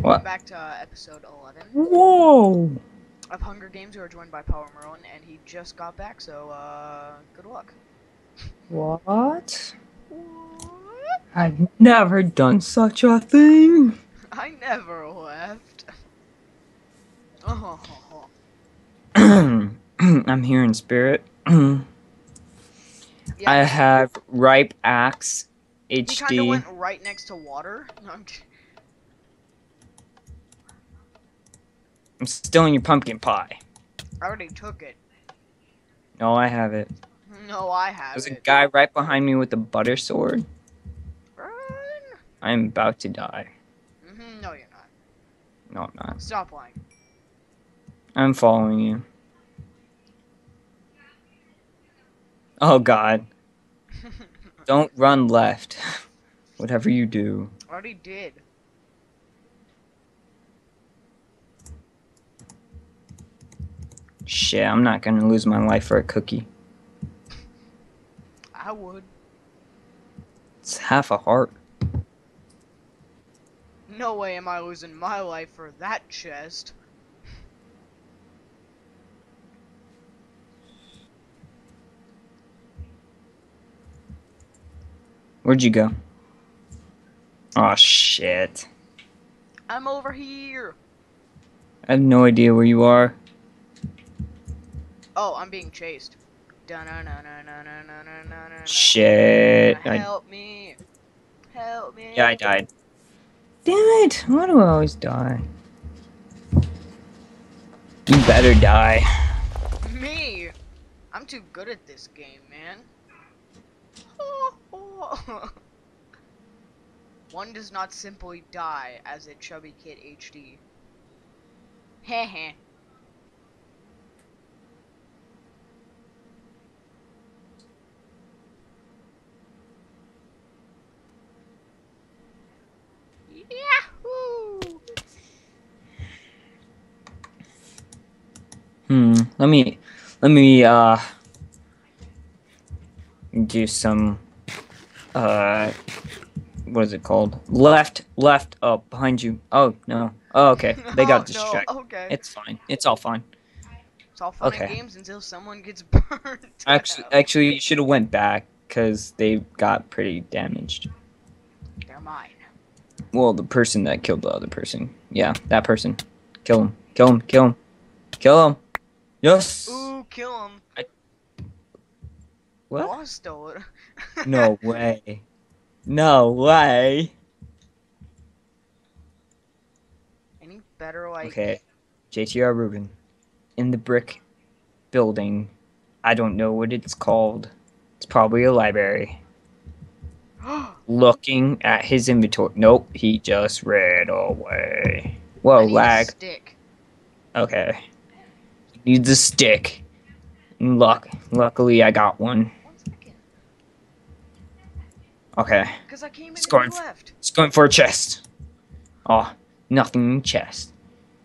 What? Welcome back to uh, episode 11 Whoa! of Hunger Games. We are joined by Power Merlin, and he just got back, so uh, good luck. What? What? I've never done such a thing. I never left. Oh, I'm here in spirit. I have ripe axe HD. he kind of went right next to water. No, I'm kidding. I'm stealing your pumpkin pie. I already took it. No, I have it. No, I have There's a guy right behind me with a butter sword. Run. I'm about to die. Mhm, no, you're not. No, I'm not. Stop lying. I'm following you. Oh God! Don't run left. Whatever you do. I already did. Shit, I'm not gonna lose my life for a cookie. I would. It's half a heart. No way am I losing my life for that chest. Where'd you go? Oh shit. I'm over here. I have no idea where you are. Oh, I'm being chased. Shit. Help me. Help me. Yeah, I died. Damn it. Why do I always die? You better die. Me? I'm too good at this game, man. One does not simply die as a chubby kid HD. Heh heh. Let me, let me, uh, do some, uh, what is it called? Left, left, up, behind you. Oh, no. Oh, okay. They Oh, got no. Okay. It's fine. It's all fine. It's all fun okay. games until someone gets burned. Actually, out. actually, you should have went back, because they got pretty damaged. they're mine. Well, the person that killed the other person. Yeah, that person. Kill him. Kill him. Kill him. Kill him. Yes. Ooh, kill him. What? Oh, I stole it. No way. No way. Any better like Okay. JTR Rubin. In the brick building. I don't know what it's called. It's probably a library. Looking at his inventory. Nope, he just ran away. Whoa, I lag. stick. Okay. Needs a stick. And Luck luckily I got one. Okay. Because I came in It's going. He's going for a chest. Oh, nothing in the chest.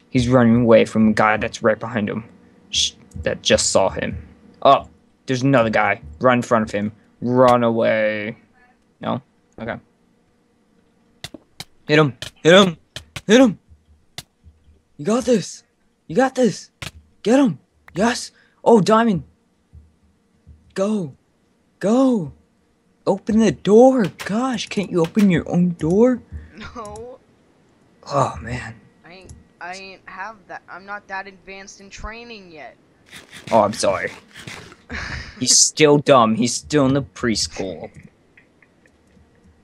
He's running away from a guy that's right behind him. Sh- that just saw him. Oh, there's another guy. Run in front of him. Run away. No? Okay. Hit him. Hit him. Hit him. You got this. You got this. Get him. Yes. Oh, diamond. Go. Go. Open the door. Gosh, can't you open your own door? No, Oh man. I ain't. I ain't have that. I'm not that advanced in training yet. Oh, I'm sorry. He's still dumb. He's still in the preschool.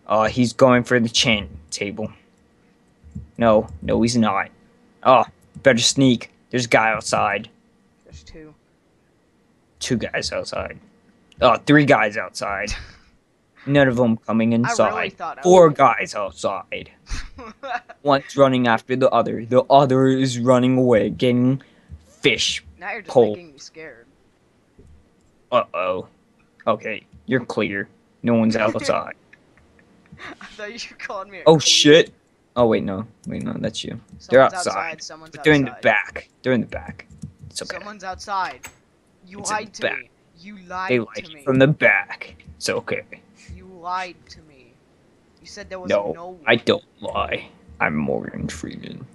Uh, he's going for the chain table. No, no, he's not. Oh, better sneak. There's a guy outside. Two. Guys outside. Oh, three guys outside. None of them coming really inside. thought Four was- guys outside. One's running after the other. The other is running away, getting fish. now you're just making me scared. Uh oh. Okay, you're clear. No one's outside. I thought you called me. Oh queen. shit. Oh wait, no, wait, no, that's you. Someone's They're outside, Someone's But they're in the back. They're in the back. It's okay. Someone's outside. You It's lied to back. me. You lied They to me. from the back. It's okay. You lied to me. You said there was No, no. I don't lie. I'm Morgan Freeman.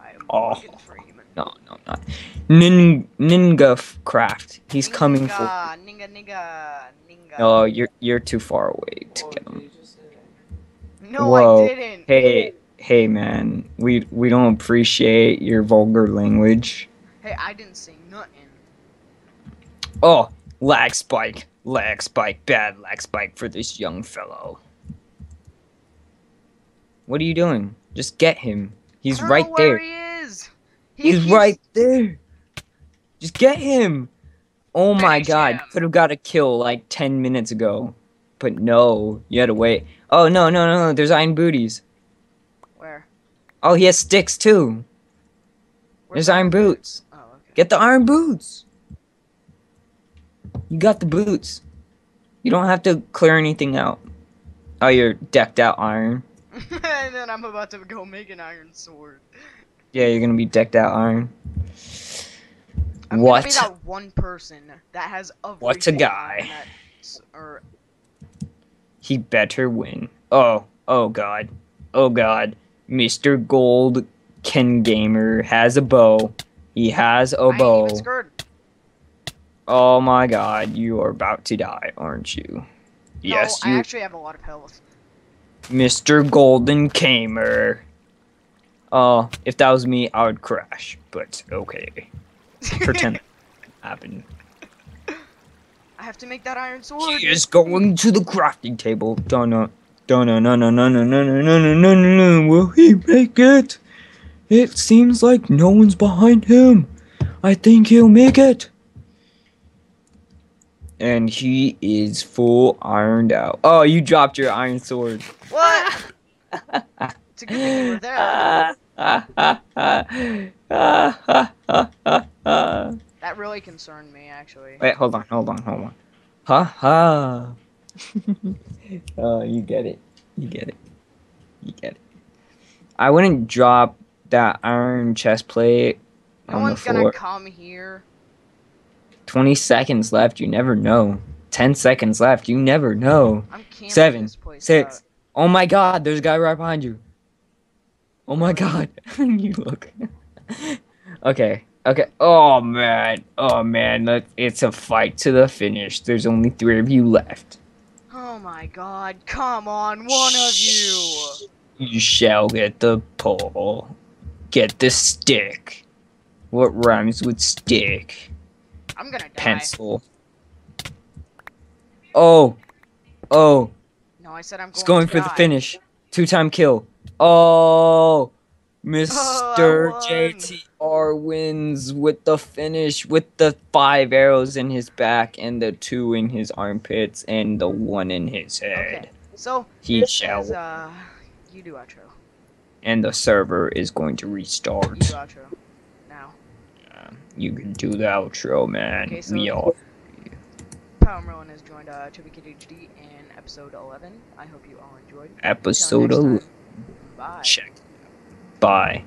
I am Oh. Morgan Freeman. No, no, not Nin Ninga Craft. He's coming for. Ninga, Ninga, Ninga, Ninga. Oh, you're you're too far away to get him. no, Whoa. I didn't. Hey, hey, man. We we don't appreciate your vulgar language. Hey, I didn't say nothing. Oh, lag spike, lag spike, bad lag spike for this young fellow. What are you doing? Just get him. He's right there. he is. He He's keeps- right there. Just get him. Oh my god, could have got a kill like 10 minutes ago. But no, you had to wait. Oh, no, no, no, no, there's iron booties. Where? Oh, he has sticks too. Where's There's iron boots. Oh, okay. Get the iron boots. You got the boots. You don't have to clear anything out. Oh, you're decked out iron. and then I'm about to go make an iron sword. Yeah, you're gonna be decked out iron. I'm What? gonna be that one person that has everything. What's a guy? on that s- Or He better win. Oh, oh god. Oh god. Mr. Gold Ken Gamer has a bow. He has a I bow. Even scared. Oh my god, you are about to die, aren't you? Yes, no, I actually have a lot of health. Mr. Golden Gamer. Oh, if that was me, I would crash. But okay. Pretend that happened. I have to make that iron sword. He is going to the crafting table. Donna. Donna, no, no, no, no, no, no, no, no, no, no, no. Will he make it? It seems like no one's behind him. I think he'll make it. And he is full ironed out. Oh, you dropped your iron sword. What? it's a good thing you were there. That really concerned me, actually. Wait, hold on, hold on, hold on. Ha ha. oh, you get it. You get it. You get it. I wouldn't drop that iron chest plate No on the one's gonna come here. 20 seconds left, you never know. 10 seconds left, you never know. Seven, Six. out. Oh my god, there's a guy right behind you. Oh my god. you look. okay. Okay. Oh man. Oh man. It's a fight to the finish. There's only three of you left. Oh my god, come on, one of you! You shall get the pole. Get the stick. What rhymes with stick? I'm gonna die. Pencil. Oh. Oh. No, I said I'm going It's going to for the finish. Two time kill. Oh, Oh, Mr. won. JTR wins with the finish with the five arrows in his back and the two in his armpits and the one in his head. Okay, so He shall. is, uh, you do outro. And the server is going to restart. Do outro. Now. You can do the outro, man. Okay, so- we all. Power Merlin has joined uh, KittHD in episode 11. I hope you all enjoyed. Episode 11. Bye. Check. Bye.